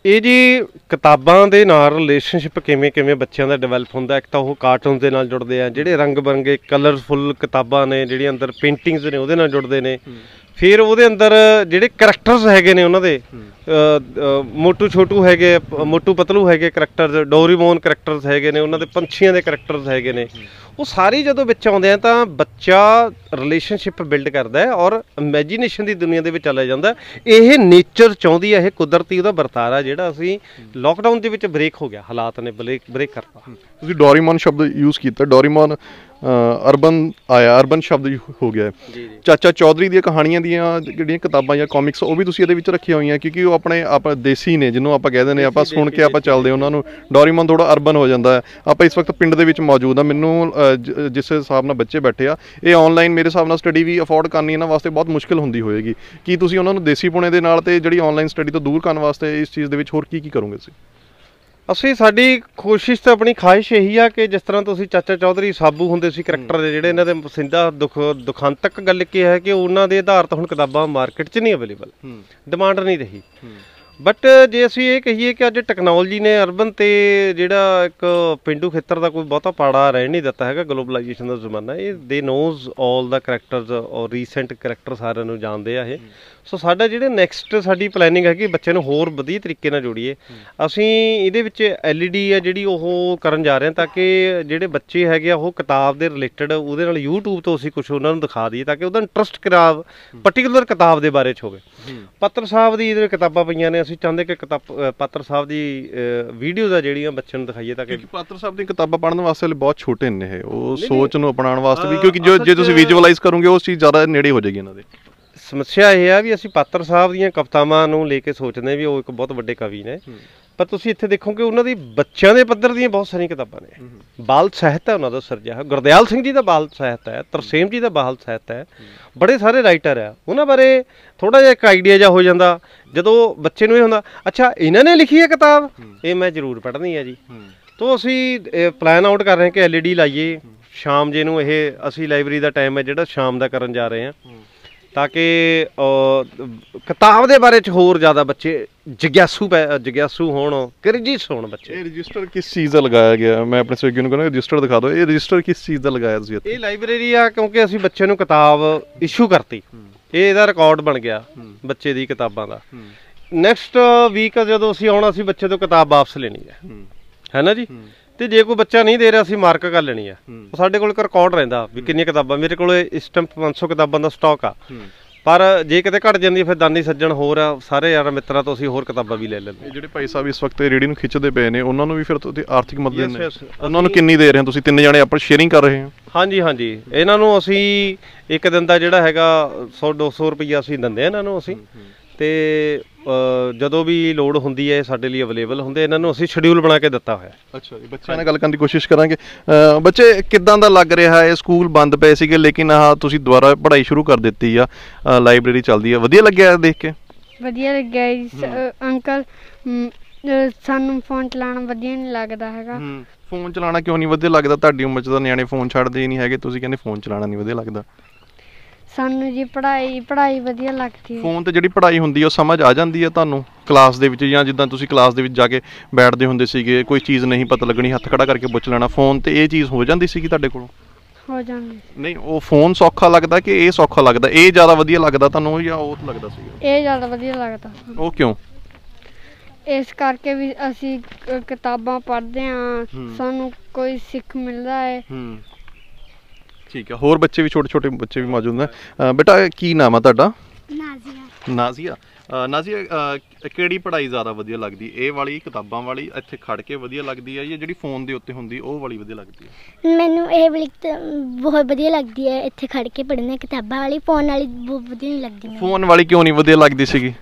ਇਹ ਜੀ ਕਿਤਾਬਾਂ ਦੇ ਨਾਲ ਰਿਲੇਸ਼ਨਸ਼ਿਪ ਕਿਵੇਂ ਕਿਵੇਂ ਬੱਚਿਆਂ ਦਾ ਡਿਵੈਲਪ ਹੁੰਦਾ ਇੱਕ ਤਾਂ ਉਹ ਕਾਰਟੂਨ ਦੇ ਨਾਲ ਜੁੜਦੇ ਆ, ਜਿਹੜੇ ਰੰਗ ਬਰੰਗੇ ਕਲਰਫੁੱਲ ਕਿਤਾਬਾਂ ਨੇ, ਜਿਹੜੀਆਂ ਅੰਦਰ ਪੇਂਟਿੰਗਸ ਨੇ, ਉਹਦੇ ਨਾਲ ਜੁੜਦੇ ਨੇ। ਫਿਰ ਉਹਦੇ ਅੰਦਰ ਜਿਹੜੇ ਕਰੈਕਟਰਸ ਹੈਗੇ ਨੇ ਉਹਨਾਂ ਦੇ ਮੋਟੂ ਛੋਟੂ ਹੈਗੇ ਮੋਟੂ ਪਤਲੂ ਹੈਗੇ ਕਰੈਕਟਰਸ ਡੋਰੀਮੋਨ ਕਰੈਕਟਰਸ ਹੈਗੇ ਨੇ ਉਹਨਾਂ ਦੇ ਪੰਛੀਆਂ ਦੇ ਕਰੈਕਟਰਸ ਹੈਗੇ ਨੇ। ਉਹ ਸਾਰੇ ਜਦੋਂ ਵਿੱਚ ਆਉਂਦੇ ਆ ਤਾਂ ਬੱਚਾ ਰਿਲੇਸ਼ਨਸ਼ਿਪ ਬਿਲਡ ਕਰਦਾ ਹੈ ਔਰ ਇਮੇਜਿਨੇਸ਼ਨ ਦੀ ਦੁਨੀਆ ਦੇ ਵਿੱਚ ਚਲਾ ਜਾਂਦਾ। ਇਹ ਨੇਚਰ ਚਾਹੁੰਦੀ ਹੈ ਇਹ ਕੁਦਰਤੀ ਉਹਦਾ ਵਰਤਾਰਾ ਜਿਹੜਾ ਅਸੀਂ ਲੋਕਡਾਊਨ ਦੇ ਵਿੱਚ ਬ੍ਰੇਕ ਹੋ ਗਿਆ ਹਾਲਾਤ ਨੇ ਬ੍ਰੇਕ ਬ੍ਰੇਕ ਕਰਤਾ। ਤੁਸੀਂ ਡੋਰੀਮਨ ਸ਼ਬਦ ਯੂਜ਼ ਕੀਤਾ ਡੋਰੀਮਨ ਅਰਬਨ ਆਇਆ ਅਰਬਨ ਸ਼ਬਦ ਹੋ ਗਿਆ ਹੈ। ਚਾਚਾ ਚੌਧਰੀ ਦੀਆਂ ਕਹਾਣੀਆਂ ਦੀਆਂ ਜਿਹੜੀਆਂ ਕਿਤਾਬਾਂ ਜਾਂ ਕਾਮਿਕਸ ਉਹ ਵੀ ਤੁਸੀਂ ਇਹਦੇ ਵਿੱਚ ਰੱਖੀਆਂ ਹੋਈਆਂ ਕਿਉਂਕਿ ਉਹ ਆਪਣੇ ਆਪ ਦੇਸੀ ਨੇ ਜਿਹਨੂੰ ਆਪਾਂ ਕਹਿੰਦੇ ਨੇ ਆਪਾਂ ਸੁਣ ਕੇ ਆਪਾਂ ਚੱਲਦੇ ਉਹਨਾਂ ਨੂੰ। ਡੋਰੀਮਨ ਥੋੜਾ ਅਰਬਨ ਹੋ ਜਾਂਦਾ ਹੈ। ਆਪਾਂ ਇਸ ਵਕਤ ਪਿੰਡ ਦੇ ਵਿੱਚ ਮੌਜੂਦ ਆ ਮੈਨੂੰ ਜਿਸ ਹਿਸਾਬ ਨਾਲ ਬੱਚੇ ਬੈਠੇ ਆ ਇਹ ਆਨਲਾਈਨ ਮੇਰੇ ਹਿਸਾਬ ਨਾਲ ਸਟੱਡੀ ਵੀ ਅਫੋਰਡ ਕਰਨੀ ਇਹਨਾਂ ਵਾਸਤੇ ਬਹੁਤ ਮੁਸ਼ਕਿਲ ਹੁੰਦੀ ਹੋਏਗੀ। ਕੀ ਤੁਸੀਂ ਉਹਨਾਂ ਨੂੰ ਦੇਸੀ ਪੁਣੇ ਦੇ ਨਾਲ ਤੇ ਜਿਹੜੀ ਆਨਲਾਈਨ ਸਟੱਡੀ ਤੋਂ ਦੂਰ ਕਰਨ ਵਾਸਤੇ ਇਸ ਚੀਜ਼ ਦੇ ਵਿੱਚ ਹੋਰ ਕੀ ਕੀ ਕਰੋਗੇ ਤੁਸੀਂ? ਅਸੀਂ ਸਾਡੀ ਕੋਸ਼ਿਸ਼ ਤੇ ਆਪਣੀ ਖਾਹਿਸ਼ ਇਹੀ ਆ ਕਿ ਜਿਸ ਤਰ੍ਹਾਂ ਤੁਸੀਂ ਚਾਚਾ ਚੌਧਰੀ ਸਾਬੂ ਹੁੰਦੇ ਸੀ ਕਰੈਕਟਰ ਦੇ ਜਿਹੜੇ ਇਹਨਾਂ ਦੇ ਪਸੰਦਾ ਦੁੱਖ ਦੁਖਾਂਤਕ ਗੱਲ ਕੀ ਹੈ ਕਿ ਉਹਨਾਂ ਦੇ ਆਧਾਰ ਤੋਂ ਹੁਣ ਕਿਤਾਬਾਂ ਮਾਰਕੀਟ 'ਚ ਨਹੀਂ ਅਵੇਲੇਬਲ। ਡਿਮਾਂਡ ਨਹੀਂ ਰਹੀ। ਬਟ ਜੇ ਅਸੀਂ ਇਹ ਕਹੀਏ ਕਿ ਅੱਜ ਟੈਕਨੋਲੋਜੀ ਨੇ ਅਰਬਨ ਤੇ ਜਿਹੜਾ ਇੱਕ ਪਿੰਡੂ ਖੇਤਰ ਦਾ ਕੋਈ ਬਹੁਤਾ ਪਾੜਾ ਰਹਿ ਨਹੀਂ ਦਿੱਤਾ ਹੈਗਾ ਗਲੋਬਲਾਈਜੇਸ਼ਨ ਦਾ ਜ਼ਮਾਨਾ ਇਹ ਦੇ ਨੋਜ਼ 올 ਦਾ ਕਰੈਕਟਰਸ ਔਰ ਰੀਸੈਂਟ ਕਰੈਕਟਰ ਸਾਰਿਆਂ ਨੂੰ ਜਾਣਦੇ ਆ ਇਹ। ਸੋ ਸਾਡਾ ਜਿਹੜੇ ਨੈਕਸਟ ਸਾਡੀ ਪਲੈਨਿੰਗ ਹੈ ਕਿ ਬੱਚੇ ਨੂੰ ਹੋਰ ਵਧੀਆ ਤਰੀਕੇ ਨਾਲ ਜੋੜੀਏ। ਅਸੀਂ ਇਹਦੇ ਵਿੱਚ LED ਆ ਜਿਹੜੀ ਉਹ ਕਰਨ ਜਾ ਰਹੇ ਹਾਂ ਤਾਂ ਕਿ ਜਿਹੜੇ ਬੱਚੇ ਹੈਗੇ ਆ ਉਹ ਕਿਤਾਬ ਦੇ ਰਿਲੇਟਡ ਉਹਦੇ ਨਾਲ YouTube ਤੋਂ ਅਸੀਂ ਕੁਝ ਉਹਨਾਂ ਨੂੰ ਦਿਖਾ ਦਈਏ ਤਾਂ ਕਿ ਉਹਦਾ ਇੰਟਰਸਟ ਕਿਤਾਬ ਪਾਰਟਿਕੂਲਰ ਕਿਤਾਬ ਦੇ ਬਾਰੇ ਚ ਹੋਵੇ। ਪੱਤਰ ਸਾਹਿਬ ਦੀ ਇਹਦੇ ਕਿਤਾਬਾਂ ਪਈਆਂ ਨੇ ਅਸੀਂ ਚਾਹੁੰਦੇ ਕਿ ਕਿਤਾਬ ਪਾਤਰ ਸਾਹਿਬ ਦੀ ਵੀਡੀਓਜ਼ ਆ ਜਿਹੜੀਆਂ ਬੱਚਿਆਂ ਨੂੰ ਦਿਖਾਈਏ ਤਾਂ ਕਿ ਪਾਤਰ ਸਾਹਿਬ ਦੀਆਂ ਕਿਤਾਬਾਂ ਪੜ੍ਹਨ ਵਾਸਤੇ ਬਹੁਤ ਛੋਟੇ ਨੇ ਇਹ ਉਹ ਸੋਚ ਨੂੰ ਅਪਣਾਉਣ ਵਾਸਤੇ ਵੀ ਕਿਉਂਕਿ ਜੋ ਜੇ ਤੁਸੀਂ ਵਿਜ਼ੂਅਲਾਈਜ਼ ਕਰੋਗੇ ਉਸ ਚੀਜ਼ ਜ਼ਿਆਦਾ ਨੇੜੇ ਹੋ ਜਾਏਗੀ ਇਹਨਾਂ ਦੇ। ਸਮੱਸਿਆ ਇਹ ਆ ਵੀ ਅਸੀਂ ਪਾਤਰ ਸਾਹਿਬ ਦੀਆਂ ਕਵਿਤਾਵਾਂ ਨੂੰ ਲੈ ਕੇ ਸੋਚਦੇ ਹਾਂ ਵੀ ਉਹ ਇੱਕ ਬਹੁਤ ਵੱਡੇ ਕਵੀ ਨੇ। ਪਰ ਤੁਸੀਂ ਇੱਥੇ ਦੇਖੋਗੇ ਉਹਨਾਂ ਦੀ ਬੱਚਿਆਂ ਦੇ ਪੱਧਰ ਦੀਆਂ ਬਹੁਤ ਸਾਰੀਆਂ ਕਿਤਾਬਾਂ ਨੇ। ਬਾਲ ਸਾਹਿਤ ਹੈ ਉਹਨਾਂ ਦਾ ਸਿਰਜਿਆ ਹੋਇਆ। ਗੁਰਦਿਆਲ ਸਿੰਘ ਜੀ ਦਾ ਬਾਲ ਸਾਹਿਤ ਹੈ ਤਰਸੇਮ ਜੀ ਦਾ ਬਾਲ ਸਾਹਿਤ ਹੈ। ਬੜੇ ਸਾਰੇ ਰਾਈਟਰ ਆ। ਉਹਨਾਂ ਬਾਰੇ ਥੋੜਾ ਜਿਹਾ ਇੱਕ ਆਈਡੀਆ ਜਿਹਾ ਹੋ ਜਾਂਦਾ ਜਦੋਂ ਬੱਚੇ ਨੂੰ ਇਹ ਹੁੰਦਾ ਅੱਛਾ ਇਹਨਾਂ ਨੇ ਲਿਖੀ ਹੈ ਕਿਤਾਬ? ਇਹ ਮੈਂ ਜ਼ਰੂਰ ਪੜ੍ਹਨੀ ਹੈ ਜੀ। ਤੋ ਅਸੀਂ ਪਲਾਨ ਆਊਟ ਕਰ ਰਹੇ ਹਾਂ ਕਿ ਐਲਈਡੀ ਲਾਈਏ। ਸ਼ਾਮ ਜੇ ਨੂੰ ਇਹ ਅਸੀਂ ਲਾਇਬ੍ਰੇਰੀ ਦਾ ਟਾਈਮ ਹੈ ਜਿਹੜਾ ਸ਼ਾਮ ਦਾ ਕਰਨ ਜਾ ਰਹੇ ਹਾਂ। ਤਾਂ ਕਿ ਕਿਤਾਬ ਦੇ ਬਾਰੇ ਚ ਹੋਰ ਜ਼ਿਆਦਾ ਬੱਚੇ ਜਿਗਿਆਸੂ ਜਿਗਿਆਸੂ ਹੋਣ ਕਿਰਜੀਸ ਹੋਣ ਬੱਚੇ? ਇਹ ਰਜਿਸਟਰ ਕਿਸ ਚੀਜ਼ ਦਾ ਲਗਾਇਆ ਗਿਆ? ਮੈਂ ਆਪਣੇ ਸਹਿਯੋਗੀ ਨੂੰ ਕਹਿੰਦਾ ਰਜਿਸਟਰ ਦਿਖਾ ਦਿਓ। ਇਹ ਰਜਿਸਟਰ ਕਿਸ ਚੀਜ਼ ਦਾ ਲਗਾਇਆ ਤੁਸੀਂ ਇਹ ਲਾਇਬ੍ਰੇਰੀ ਆ ਕਿਉਂਕਿ ਅਸੀਂ ਬੱਚੇ ਨੂੰ ਕਿਤਾਬ ਇਸ਼ੂ ਕਰਤੀ। ਇਹ ਇਹਦਾ ਰਿਕਾਰਡ ਬਣ ਗਿਆ ਬੱਚੇ ਦੀ ਕਿਤਾਬਾਂ ਦਾ। ਨੈਕਸਟ ਵੀਕ ਜਦੋਂ ਅਸੀਂ ਆਉਣਾ ਅਸੀਂ ਬੱਚੇ ਤੋਂ ਕਿਤਾਬ ਵਾਪਸ ਲੈਣੀ ਹੈ। ਹੈ। ਨਾ ਜੀ? ਤੇ ਜੇ ਕੋਈ ਬੱਚਾ ਨਹੀਂ ਦੇ ਰਿਹਾ ਅਸੀਂ ਮਾਰਕ ਕਰ ਲੈਣੀ ਆ। ਉਹ ਸਾਡੇ ਕੋਲ ਇੱਕ ਰਿਕਾਰਡ ਰਹਿੰਦਾ ਵੀ ਕਿੰਨੀਆਂ ਕਿਤਾਬਾਂ ਮੇਰੇ ਕੋਲ ਇਸ ਟਾਈਮ 500 ਕਿਤਾਬਾਂ ਦਾ ਸਟਾਕ ਆ। ਪਰ ਜੇ ਕਿਤੇ ਘਟ ਜਾਂਦੀ ਫਿਰ ਦਾਨੀ ਸੱਜਣ ਹੋਰ ਆ ਸਾਰੇ ਯਾਰ ਮਿੱਤਰਾਂ ਤੋਂ ਅਸੀਂ ਹੋਰ ਕਿਤਾਬਾਂ ਵੀ ਲੈ ਲੈਂਦੇ ਜਿਹੜੇ ਭਾਈ ਸਾਹਿਬ ਇਸ ਵਕਤ ਰੇੜੀ ਨੂੰ ਖਿੱਚਦੇ ਪਏ ਨੇ ਉਹਨਾਂ ਨੂੰ ਵੀ ਫਿਰ ਤੁਸੀਂ ਆਰਥਿਕ ਮਦਦ ਦਿੰਦੇ. ਉਹਨਾਂ ਨੂੰ ਕਿੰਨੀ ਦੇ ਰਹੇ ਹੋ? ਤੁਸੀਂ ਤਿੰਨ ਜਣੇ ਆਪਸ ਸ਼ੇਅਰਿੰਗ ਕਰ ਰਹੇ ਹੋ? ਹਾਂਜੀ ਹਾਂਜੀ। ਇਹਨਾਂ ਨੂੰ ਅਸੀਂ ਇੱਕ ਦਿਨ ਦਾ ਜਿਹੜਾ ਹੈਗਾ 100 200 ਰੁਪਈਆ ਅਸੀਂ ਦਿੰਦੇ ਆ ਇਹਨਾਂ ਨੂੰ ਅਸੀਂ। ਤੇ ਜਦੋਂ ਵੀ ਲੋਡ ਹੁੰਦੀ ਹੈ ਸਾਡੇ ਲਈ ਅਵੇਲੇਬਲ ਹੁੰਦੇ ਇਹਨਾਂ ਨੂੰ ਅਸੀਂ ਸ਼ਡਿਊਲ ਬਣਾ ਕੇ ਦਿੱਤਾ ਹੋਇਆ ਅੱਛਾ ਜੀ ਬੱਚਿਆਂ ਨਾਲ ਗੱਲ ਕਰਨ ਦੀ ਕੋਸ਼ਿਸ਼ ਕਰਾਂਗੇ। ਬੱਚੇ ਕਿੱਦਾਂ ਦਾ ਲੱਗ ਰਿਹਾ ਹੈ? ਸਕੂਲ ਬੰਦ ਪਏ ਸੀਗੇ ਲੇਕਿਨ ਆਹ ਤੁਸੀਂ ਦੁਬਾਰਾ ਪੜ੍ਹਾਈ ਸ਼ੁਰੂ ਕਰ ਦਿੱਤੀ ਆ। ਲਾਇਬ੍ਰੇਰੀ ਚੱਲਦੀ ਆ। ਵਧੀਆ ਲੱਗਿਆ ਦੇਖ ਕੇ? ਵਧੀਆ ਲੱਗਿਆ ਜੀ। ਅੰਕਲ ਸਾਨੂੰ ਫੋਨ ਚਲਾਉਣਾ ਵਧੀਆ ਨਹੀਂ ਲੱਗਦਾ ਹੈਗਾ। ਫੋਨ ਚਲਾਉਣਾ ਕਿਉਂ ਨਹੀਂ ਵਧੀਆ ਲੱਗਦਾ? ਤੁਹਾਡੀ ਉਮਰ 'ਚ ਤਾਂ ਨਿਆਣੇ ਫੋਨ ਛੱਡਦੇ ਹੀ ਨਹੀਂ ਹੈਗੇ। ਤੁਸੀਂ ਕਹਿੰਦੇ ਫੋਨ ਚਲਾਉਣਾ ਨਹੀਂ ਵਧੀਆ ਲੱਗਦਾ। ਸਾਨੂੰ ਜੀ ਪੜ੍ਹਾਈ ਪੜ੍ਹਾਈ ਵਧੀਆ ਲੱਗਦੀ ਹੈ। ਫੋਨ ਤੇ ਜਿਹੜੀ ਪੜ੍ਹਾਈ ਹੁੰਦੀ ਆ ਉਹ ਸਮਝ ਆ ਜਾਂਦੀ ਆ ਤੁਹਾਨੂੰ? ਕਲਾਸ ਦੇ ਵਿੱਚ ਜਾਂ ਜਿੱਦਾਂ ਤੁਸੀਂ ਕਲਾਸ ਦੇ ਵਿੱਚ ਜਾ ਕੇ ਬੈਠਦੇ ਹੁੰਦੇ ਸੀਗੇ ਕੋਈ ਚੀਜ਼ ਨਹੀਂ ਪਤਾ ਲੱਗਣੀ ਹੱਥ ਖੜਾ ਕਰਕੇ ਪੁੱਛ ਲੈਣਾ ਫੋਨ ਤੇ ਇਹ ਚੀਜ਼ ਹੋ ਜਾਂਦੀ ਸੀਗੀ ਤੁਹਾਡੇ ਕੋਲੋਂ? ਹੋ ਜਾਂਦੀ। ਨਹੀਂ ਉਹ ਫੋਨ ਸੌਖਾ ਲੱਗਦਾ ਕਿ ਇਹ ਸੌਖਾ ਲੱਗਦਾ? ਇਹ ਜ਼ਿਆਦਾ ਵਧੀਆ ਲੱਗਦਾ ਤੁਹਾਨੂੰ ਜਾਂ ਉਹ ਲੱਗਦਾ ਸੀਗਾ? ਇਹ ਜ਼ਿਆਦਾ ਵਧੀਆ ਲੱਗਦਾ। ਉਹ ਕਿਉਂ? ਇਸ ਕਰਕੇ ਵੀ ਅਸੀਂ ਕ- ਕਿਤਾਬਾਂ ਪੜ੍ਹਦੇ ਹਾਂ। ਸਾਨੂੰ ਕੋਈ ਸਿੱਖ ਮਿਲਦਾ ਹੈ। ਹੂੰ। ਠੀਕ ਹੈ ਹੋਰ ਬੱਚੇ ਵੀ ਛੋਟੇ ਛੋਟੇ ਬੱਚੇ ਵੀ ਮੌਜੂਦ ਨੇ। ਬੇਟਾ ਕੀ ਨਾਮ ਆ ਤੁਹਾਡਾ? ਨਾਜ਼ੀਆ। ਨਾਜ਼ੀਆ। ਨਾਜ਼ੀਆ ਕਿਹੜੀ ਪੜ੍ਹਾਈ ਜ਼ਿਆਦਾ ਵਧੀਆ ਲੱਗਦੀ? ਇਹ ਵਾਲੀ ਕਿਤਾਬਾਂ ਵਾਲੀ ਇੱਥੇ ਖੜ ਕੇ ਵਧੀਆ ਲੱਗਦੀ ਹੈ ਜਾਂ ਜਿਹੜੀ ਫੋਨ ਦੇ ਉੱਤੇ ਹੁੰਦੀ ਉਹ ਵਾਲੀ ਵਧੀਆ ਲੱਗਦੀ ਹੈ ਮੈਨੂੰ ਇਹ ਵਾਲੀ ਬਹੁਤ ਵਧੀਆ ਲੱਗਦੀ ਹੈ ਇੱਥੇ ਖੜ ਕੇ ਪੜ੍ਹਨਾ ਕਿਤਾਬਾਂ ਵਾਲੀ ਫੋਨ ਵਾਲੀ ਬਹੁਤ ਵਧੀਆ ਨਹੀਂ ਲੱਗਦੀ ਮੈਨੂੰ। ਫੋਨ ਵਾਲੀ ਕਿਉਂ ਨਹੀਂ ਵਧੀਆ ਲੱਗਦੀ ਸੀਗੀ?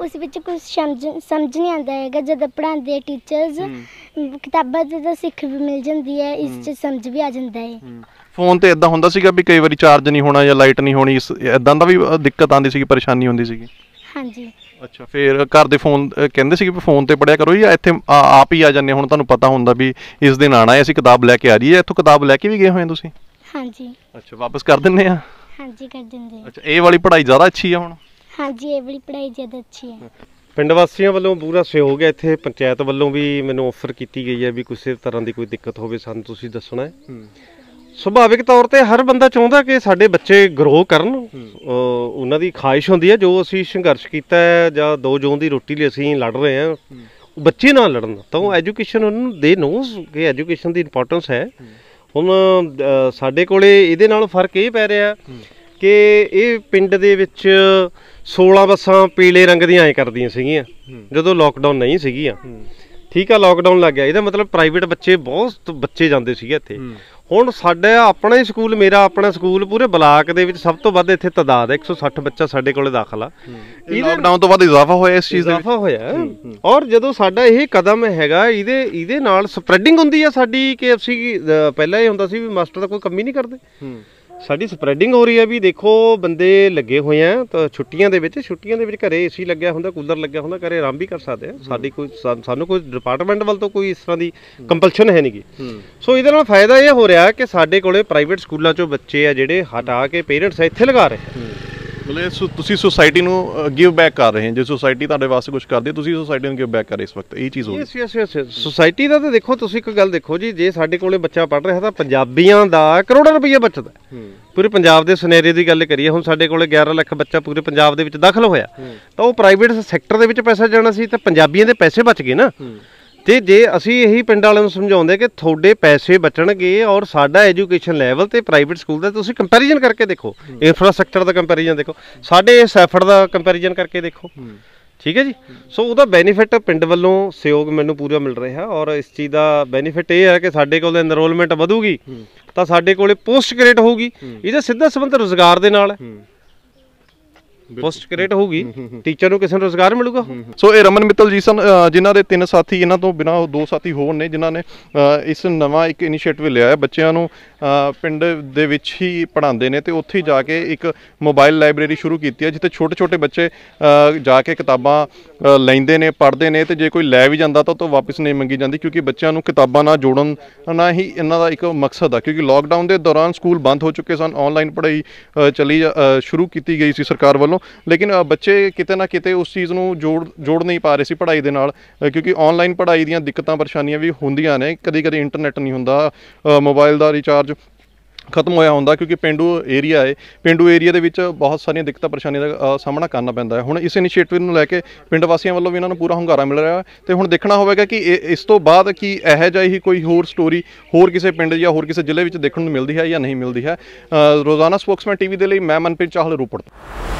ਉਸ ਵਿੱਚ ਕੁਝ ਸਮਝ ਸਮਝ ਨਹੀਂ ਆਉਂਦਾ ਹੈਗਾ। ਜਦੋਂ ਪੜ੍ਹਾਉਂਦੇ ਟੀਚਰਸ ਕਿਤਾਬਾਂ ਤਾਂ ਸਿੱਖ ਵੀ ਮਿਲ ਜਾਂਦੀ ਹੈ ਇਸ 'ਚ ਸਮਝ ਵੀ ਆ ਜਾਂਦਾ ਹੈ। ਫੋਨ ਤੇ ਇਦਾਂ ਹੁੰਦਾ ਸੀਗਾ ਵੀ ਕਈ ਵਾਰੀ ਚਾਰਜ ਨਹੀਂ ਹੋਣਾ ਜਾਂ ਲਾਈਟ ਨਹੀਂ ਹੋਣੀ ਇਦਾਂ ਦਾ ਵੀ ਦਿੱਕਤ ਆਉਂਦੀ ਸੀਗੀ ਪਰੇਸ਼ਾਨੀ ਹੁੰਦੀ ਸੀਗੀ। ਹਾਂਜੀ। ਅੱਛਾ ਫਿਰ ਘਰ ਦੇ ਫੋਨ ਕਹਿੰਦੇ ਸੀ ਕਿ ਫੋਨ ਤੇ ਪੜਿਆ ਕਰੋ ਜਾਂ ਇੱਥੇ ਆਪ ਹੀ ਆ ਜਾਂਦੇ ਹੁਣ ਤੁਹਾਨੂੰ ਪਤਾ ਹੁੰਦਾ ਵੀ ਇਸ ਦਿਨ ਆਣਾ ਹੈ ਅਸੀਂ ਕਿਤਾਬ ਲੈ ਕੇ ਆ ਰਹੀ ਹੈ ਇੱਥੋਂ ਕਿਤਾਬ ਲੈ ਕੇ ਵੀ ਗਏ ਹੋਏ ਹੋ ਤੁਸੀਂ? ਹਾਂਜੀ। ਅੱਛਾ ਵਾਪਸ ਕਰ ਦਿੰਨੇ ਆ? ਹਾਂਜੀ ਕਰ ਦਿੰਦੇ ਅੱਛਾ ਇਹ ਵਾਲੀ ਪੜ੍ਹਾਈ ਜ਼ਿਆਦਾ ਅੱਛੀ ਆ ਹੁਣ? ਹਾਂਜੀ ਇਹ ਵਾਲੀ ਪੜ੍ਹਾਈ ਜ਼ਿਆਦਾ ਅੱਛੀ ਹੈ ਪਿੰਡ ਵਾਸੀਆਂ ਵੱਲੋਂ ਪੂਰਾ ਸਹਿਯੋਗ ਹੈ ਇੱਥੇ ਪੰਚਾਇਤ ਵੱਲੋਂ ਵੀ ਮੈਨੂੰ ਆਫਰ ਕੀਤੀ ਗਈ ਹੈ ਵੀ ਕਿਸੇ ਤਰ੍ਹਾਂ ਦੀ ਕੋਈ ਦਿੱਕਤ ਹੋਵੇ ਸਾਨੂੰ ਤੁਸੀਂ ਦੱਸਣਾ ਹੈ। ਸੁਭਾਵਿਕ ਤੌਰ ਤੇ ਹਰ ਬੰਦਾ ਚਾਹੁੰਦਾ ਕਿ ਸਾਡੇ ਬੱਚੇ ਗਰੋ ਕਰਨ। ਉਹਨਾਂ ਦੀ ਖਾਹਿਸ਼ ਹੁੰਦੀ ਹੈ ਜੋ ਅਸੀਂ ਸੰਘਰਸ਼ ਕੀਤਾ ਹੈ ਜਾਂ ਦੋ ਜੋਨ ਦੀ ਰੋਟੀ ਲਈ ਅਸੀਂ ਲੜ ਰਹੇ ਹਾਂ ਬੱਚੇ ਨਾਲ ਲੜਨ। ਤਾਂ ਉਹ ਐਜੂਕੇਸ਼ਨ ਉਹਨਾਂ ਨੂੰ ਦੇ ਨੋਸ ਕਿ ਐਜੂਕੇਸ਼ਨ ਦੀ ਇੰਪੋਰਟੈਂਸ ਹੈ। ਹੁਣ ਸਾਡੇ ਕੋਲੇ ਇਹਦੇ ਨਾਲ ਫ਼ਰਕ ਇਹ ਪੈ ਰਿਹਾ ਕਿ ਇਹ ਪਿੰਡ ਦੇ ਵਿੱਚ 16 ਬੱਸਾਂ ਪੀਲੇ ਰੰਗ ਦੀਆਂ ਐ ਕਰਦੀਆਂ ਸੀਗੀਆਂ ਜਦੋਂ ਲੋਕਡਾਊਨ ਨਹੀਂ ਸੀਗੀਆਂ। ਠੀਕ ਆ ਲੋਕਡਾਊਨ ਲੱਗ ਗਿਆ। ਇਹਦਾ ਮਤਲਬ ਪ੍ਰਾਈਵੇਟ ਬੱਚੇ ਬਹੁਤ ਬੱਚੇ ਜਾਂਦੇ ਸੀਗੇ ਇੱਥੇ। ਹੁਣ ਸਾਡਾ ਆਪਣਾ ਹੀ ਸਕੂਲ ਮੇਰਾ ਆਪਣਾ ਸਕੂਲ ਪੂਰੇ ਬਲਾਕ ਦੇ ਵਿੱਚ ਸਭ ਤੋਂ ਵੱਧ ਇੱਥੇ ਤਾਦਾਦ ਹੈ 160 ਬੱਚਾ ਸਾਡੇ ਕੋਲੇ ਦਾਖਲ ਆ। ਲਾਕਡਾਊਨ ਤੋਂ ਬਾਅਦ ਇਜ਼ਾਫਾ ਹੋਇਆ ਇਸ ਚੀਜ਼ ਦੇ ਇਜ਼ਾਫਾ ਹੋਇਆ। ਔਰ ਜਦੋਂ ਸਾਡਾ ਇਹ ਕਦਮ ਹੈਗਾ ਇਹਦੇ ਇਹਦੇ ਨਾਲ ਸਪਰੈਡਿੰਗ ਹੁੰਦੀ ਆ ਸਾਡੀ ਕਿ ਅਸੀਂ ਪਹਿਲਾਂ ਇਹ ਹੁੰਦਾ ਸੀ ਵੀ ਮਾਸਟਰ ਦਾ ਕੋਈ ਕੰਮ ਹੀ ਨਹੀਂ ਕਰਦੇ। ਸਾਡੀ ਸਪਰੈਡਿੰਗ ਹੋ ਰਹੀ ਹੈ ਵੀ ਦੇਖੋ ਬੰਦੇ ਲੱਗੇ ਹੋਏ ਆ ਤਾਂ ਛੁੱਟੀਆਂ ਦੇ ਵਿੱਚ ਛੁੱਟੀਆਂ ਦੇ ਵਿੱਚ ਘਰੇ ਏਸੀ ਲੱਗਿਆ ਹੁੰਦਾ ਕੂਲਰ ਲੱਗਿਆ ਹੁੰਦਾ ਘਰੇ ਆਰਾਮ ਵੀ ਕਰ ਸਕਦੇ ਆ। ਸਾਡੀ ਕੋਈ ਸਾਨੂੰ ਕੋਈ ਡਿਪਾਰਟਮੈਂਟ ਵੱਲ ਤੋਂ ਕੋਈ ਇਸ ਤਰ੍ਹਾਂ ਦੀ ਕੰਪਲਸ਼ਨ ਹੈ ਨਹੀਂਗੀ ਸੋ ਇਹਦੇ ਨਾਲ ਫਾਇਦਾ ਇਹ ਹੋ ਰਿਹਾ ਕਿ ਸਾਡੇ ਕੋਲੇ ਪ੍ਰਾਈਵੇਟ ਸਕੂਲਾਂ ਚੋਂ ਬੱਚੇ ਆ ਜਿਹੜੇ ਹਟਾ ਕੇ ਪੇਰੈਂਟਸ ਇੱਥੇ ਲਗਾ ਰਹੇ ਮਤਲਬ ਇਹ ਸੁ- ਤੁਸੀਂ ਸੁਸਾਇਟੀ ਨੂੰ ਗਿਵ ਬੈਕ ਕਰ ਰਹੇ ਹੋ। ਜੇ ਸੁਸਾਇਟੀ ਤੁਹਾਡੇ ਵਾਸਤੇ ਕੁਝ ਕਰਦੀ ਹੈ ਤੁਸੀਂ ਸੁਸਾਇਟੀ ਨੂੰ ਗਿਵ ਬੈਕ ਕਰ ਰਹੇ ਇਸ ਵਕਤ। ਇਹ ਚੀਜ਼ ਹੋ ਯੈਸ ਯੈਸ ਯੈਸ ਸੁਸਾਇਟੀ ਦਾ ਤਾਂ ਦੇਖੋ ਤੁਸੀਂ ਇੱਕ ਗੱਲ ਦੇਖੋ ਜੀ ਜੇ ਸਾਡੇ ਕੋਲੇ ਬੱਚਾ ਪੜ ਰਿਹਾ ਤਾਂ ਪੰਜਾਬੀਆਂ ਦਾ ਕਰੋੜਾਂ ਰੁਪਈਆ ਬਚਦਾ ਹੈ। ਪੂਰੇ ਪੰਜਾਬ ਦੇ ਸੁਨਹਿਰੇ ਦੀ ਗੱਲ ਕਰੀਏ ਹੁਣ ਸਾਡੇ ਕੋਲੇ 11 ਲੱਖ ਬੱਚਾ ਪੂਰੇ ਪੰਜਾਬ ਦੇ ਵਿੱਚ ਦਾਖਲ ਹੋਇਆ। ਤਾਂ ਉਹ ਪ੍ਰਾਈਵੇਟ ਸੈਕਟਰ ਦੇ ਵਿੱਚ ਪੈਸਾ ਜਾਣਾ ਸੀ ਤਾਂ ਪੰਜਾਬੀਆਂ ਦੇ ਪੈਸੇ ਬਚ ਗਏ ਨਾ। ਤੇ ਜੇ ਅਸੀਂ ਇਹੀ ਪਿੰਡ ਵਾਲਿਆਂ ਨੂੰ ਸਮਝਾਉਂਦੇ ਕਿ ਤੁਹਾਡੇ ਪੈਸੇ ਬਚਣਗੇ ਔਰ ਸਾਡਾ ਐਜੂਕੇਸ਼ਨ ਲੈਵਲ ਤੇ ਪ੍ਰਾਈਵੇਟ ਸਕੂਲ ਦਾ ਤੁਸੀਂ ਕੰਪੈਰੀਜ਼ਨ ਕਰਕੇ ਦੇਖੋ। ਇਨਫਰਾਸਟ੍ਰਕਚਰ ਦਾ ਕੰਪੈਰੀਜ਼ਨ ਦੇਖੋ। ਸਾਡੇ ਸੈਫਰਡ ਦਾ ਕੰਪੈਰੀਜ਼ਨ ਕਰਕੇ ਦੇਖੋ। ਠੀਕ ਹੈ ਜੀ? ਸੋ ਉਹਦਾ ਬੈਨੀਫਿਟ ਪਿੰਡ ਵੱਲੋਂ ਸਹਿਯੋਗ ਮੈਨੂੰ ਪੂਰਾ ਮਿਲ ਰਿਹਾ ਔਰ ਇਸ ਚੀਜ਼ ਦਾ ਬੈਨੀਫਿਟ ਇਹ ਹੈ ਕਿ ਸਾਡੇ ਕੋਲ ਐਨਰੋਲਮੈਂਟ ਵਧੂਗੀ ਤਾਂ ਸਾਡੇ ਕੋਲੇ ਪੋਸਟ ਗ੍ਰੇਡ ਹੋਊਗੀ। ਇਹਦਾ ਸਿੱਧਾ ਸੰਬੰਧ ਰੋਜ਼ਗਾਰ ਦੇ ਨਾਲ ਹੈ। ਪੋਸਟ ਗ੍ਰੇਡ ਹੋਊਗੀ। ਟੀਚਰ ਨੂੰ ਕਿਸੇ ਨੂੰ ਰੋਜ਼ਗਾਰ ਮਿਲੂਗਾ? ਸੋ ਇਹ ਰਮਨ ਮਿੱਤਲ ਜੀ ਸਨ ਜਿਨ੍ਹਾਂ ਦੇ ਤਿੰਨ ਸਾਥੀ ਇਹਨਾਂ ਤੋਂ ਬਿਨਾਂ ਦੋ ਸਾਥੀ ਹੋਰ ਨੇ ਜਿਨ੍ਹਾਂ ਨੇ ਇਸ ਨਵਾਂ ਇੱਕ ਇਨੀਸ਼ੀਏਟਿਵ ਲਿਆ ਹੈ। ਬੱਚਿਆਂ ਨੂੰ ਪਿੰਡ ਦੇ ਵਿੱਚ ਹੀ ਪੜ੍ਹਾਉਂਦੇ ਨੇ ਤੇ ਉੱਥੇ ਹੀ ਜਾ ਕੇ ਇੱਕ ਮੋਬਾਈਲ ਲਾਇਬ੍ਰੇਰੀ ਸ਼ੁਰੂ ਕੀਤੀ ਹੈ ਜਿੱਥੇ ਛੋਟੇ ਛੋਟੇ ਬੱਚੇ ਜਾ ਕੇ ਕਿਤਾਬਾਂ ਲੈਂਦੇ ਨੇ ਪੜ੍ਹਦੇ ਨੇ ਤੇ ਜੇ ਕੋਈ ਲੈ ਵੀ ਜਾਂਦਾ ਤਾਂ ਉਹ ਤੋਂ ਵਾਪਸ ਨਹੀਂ ਮੰਗੀ ਜਾਂਦੀ ਕਿਉਂਕਿ ਬੱਚਿਆਂ ਨੂੰ ਕਿਤਾਬਾਂ ਨਾਲ ਜੋੜਨ ਨਾ ਹੀ ਇਹਨਾਂ ਦਾ ਇੱਕ ਮਕਸਦ ਆ ਕਿਉਂਕਿ ਲੋਕਡਾਊਨ ਦੇ ਦੌਰਾਨ ਸਕੂਲ ਬੰਦ ਹੋ ਚੁੱਕੇ ਸਨ ਆਨਲਾਈਨ ਪੜ੍ਹਾਈ ਚਲੀ ਜਾ- ਸ਼ੁਰੂ ਕੀਤੀ ਗਈ ਸੀ ਸਰਕਾਰ ਵੱਲੋਂ ਲੇਕਿਨ ਬੱਚੇ ਕਿਤੇ ਨਾ ਕਿਤੇ ਉਸ ਚੀਜ਼ ਨੂੰ ਜੋੜ ਜੋੜ ਨਹੀਂ ਪਾ ਰਹੇ ਸੀ ਪੜ੍ਹਾਈ ਦੇ ਨਾਲ ਕਿਉਂਕਿ ਆਨਲਾਈਨ ਪੜ੍ਹਾਈ ਦੀਆਂ ਦਿੱਕਤਾਂ ਪਰੇਸ਼ਾਨੀਆਂ ਵੀ ਹੁੰਦੀਆਂ ਨੇ ਕਦੀ ਕਦੀ ਇੰਟਰਨੈਟ ਨਹੀਂ ਹੁੰਦਾ ਅ, ਮੋਬਾਈਲ ਦਾ ਰਿਚਾਰਜ ਖਤਮ ਹੋਇਆ ਹੁੰਦਾ ਕਿਉਂਕਿ ਪਿੰਡੂ ਏਰੀਆ ਹੈ। ਪਿੰਡੂ ਏਰੀਆ ਦੇ ਵਿੱਚ ਬਹੁਤ ਸਾਰੀਆਂ ਦਿੱਕਤਾਂ, ਪਰੇਸ਼ਾਨੀਆਂ ਦਾ ਸਾਹਮਣਾ ਕਰਨਾ ਪੈਂਦਾ ਹੈ। ਹੁਣ ਇਸ ਇਨੀਸ਼ੀਏਟਿਵ ਨੂੰ ਲੈ ਕੇ ਪਿੰਡ ਵਾਸੀਆਂ ਵੱਲੋਂ ਵੀ ਇਹਨਾਂ ਨੂੰ ਪੂਰਾ ਹੁੰਗਾਰਾ ਮਿਲ ਰਿਹਾ ਹੈ ਤੇ ਹੁਣ ਦੇਖਣਾ ਹੋਵੇਗਾ ਕਿ ਇਹ- ਇਸ ਤੋਂ ਬਾਅਦ ਕੀ ਇਹੋ ਜਿਹਾ ਹੀ ਕੋਈ ਹੋਰ ਸਟੋਰੀ ਹੋਰ ਕਿਸੇ ਪਿੰਡ ਜਾਂ ਹੋਰ ਕਿਸੇ ਜ਼ਿਲ੍ਹੇ ਵਿੱਚ ਦੇਖਣ ਨੂੰ ਮਿਲਦੀ ਹੈ ਜਾਂ ਨਹੀਂ ਮਿਲਦੀ ਹੈ। ਰੋਜ਼ਾਨਾ ਸਪੋਕਸਮੈਨ ਟੀਵੀ ਦੇ ਲਈ ਮੈਂ ਮਨਪ੍ਰੀਤ ਚਾਹਲ ਰੋਪੜ ਤੋਂ।